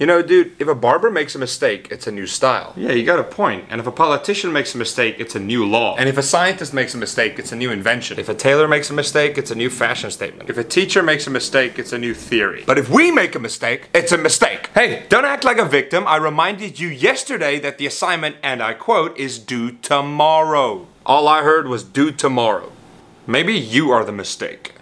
You know, dude, if a barber makes a mistake, it's a new style. Yeah, you got a point. And if a politician makes a mistake, it's a new law. And if a scientist makes a mistake, it's a new invention. If a tailor makes a mistake, it's a new fashion statement. If a teacher makes a mistake, it's a new theory. But if we make a mistake, it's a mistake. Hey, don't act like a victim. I reminded you yesterday that the assignment, and I quote, is due tomorrow. All I heard was due tomorrow. Maybe you are the mistake.